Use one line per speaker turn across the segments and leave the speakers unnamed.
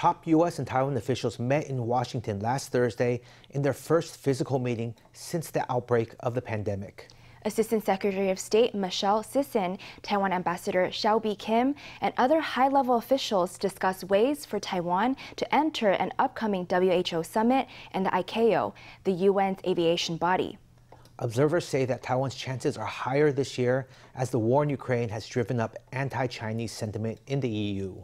Top U.S. and Taiwan officials met in Washington last Thursday in their first physical meeting since the outbreak of the pandemic.
Assistant Secretary of State Michele Sison, Taiwan Ambassador Hsiao Bi-khim, and other high-level officials discussed ways for Taiwan to enter an upcoming WHO summit and the ICAO, the UN's aviation body.
Observers say that Taiwan's chances are higher this year as the war in Ukraine has driven up anti-Chinese sentiment in the EU.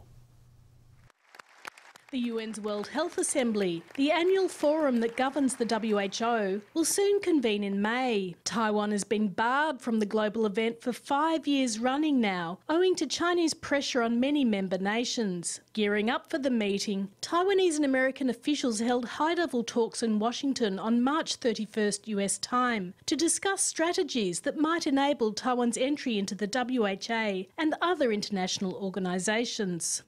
The UN's World Health Assembly, the annual forum that governs the WHO, will soon convene in May. Taiwan has been barred from the global event for five years running now, owing to Chinese pressure on many member nations. Gearing up for the meeting, Taiwanese and American officials held high level talks in Washington on March 31st US time to discuss strategies that might enable Taiwan's entry into the WHA and other international organisations.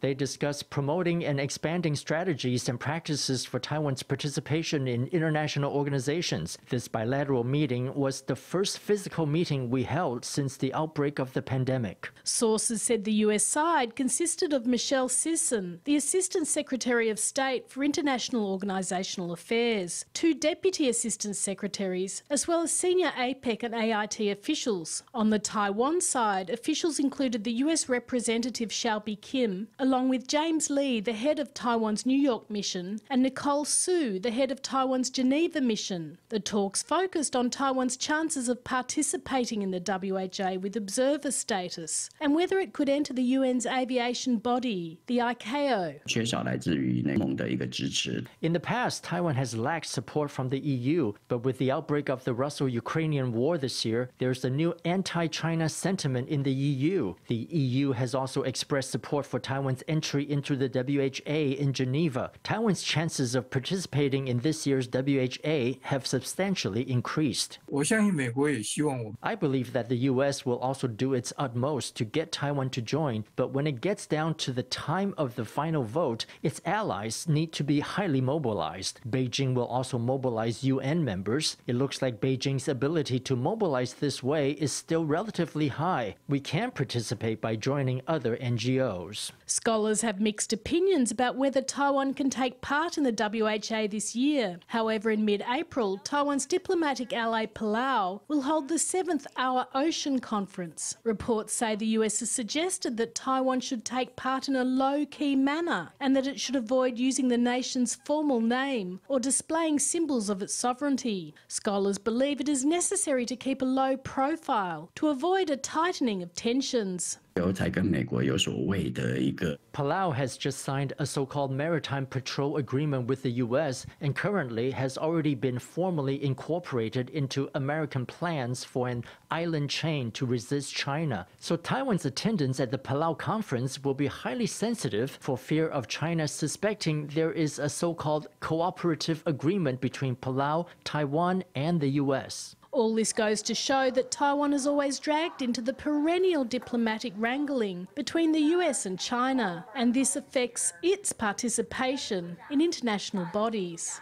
They discuss promoting and expanding strategies and practices for Taiwan's participation in international organizations. This bilateral meeting was the first physical meeting we held since the outbreak of the pandemic.
Sources said the US side consisted of Michele Sison, the Assistant Secretary of State for International Organisational Affairs, two Deputy Assistant Secretaries, as well as senior APEC and AIT officials. On the Taiwan side, officials included the US representative Representative Hsiao Bi-khim, along with James Lee, the head of Taiwan's New York mission, and Nicole Su, the head of Taiwan's Geneva mission. The talks focused on Taiwan's chances of participating in the WHA with observer status and whether it could enter the UN's aviation body, the ICAO.
In the past, Taiwan has lacked support from the EU, but with the outbreak of the Russo Ukrainian war this year, there's a new anti China sentiment in the EU. The EU has also expressed support for Taiwan's entry into the WHA in Geneva. Taiwan's chances of participating in this year's WHA have substantially increased. I believe that the US will also do its utmost to get Taiwan to join, but when it gets down to the time of the final vote, its allies need to be highly mobilized. Beijing will also mobilize UN members. It looks like Beijing's ability to mobilize this way is still relatively high. We can participate by joining other NGOs.
Scholars have mixed opinions about whether Taiwan can take part in the WHA this year. However, in mid April, Taiwan's diplomatic ally Palau will hold the seventh Our Ocean Conference. Reports say the US has suggested that Taiwan should take part in a low key manner and that it should avoid using the nation's formal name or displaying symbols of its sovereignty. Scholars believe it is necessary to keep a low profile to avoid a tightening of tensions.
Palau has just signed a so-called maritime patrol agreement with the US and currently has already been formally incorporated into American plans for an island chain to resist China. So Taiwan's attendance at the Palau conference will be highly sensitive for fear of China suspecting there is a so-called cooperative agreement between Palau, Taiwan, and the US.
All this goes to show that Taiwan is always dragged into the perennial diplomatic wrangling between the US and China, and this affects its participation in international bodies.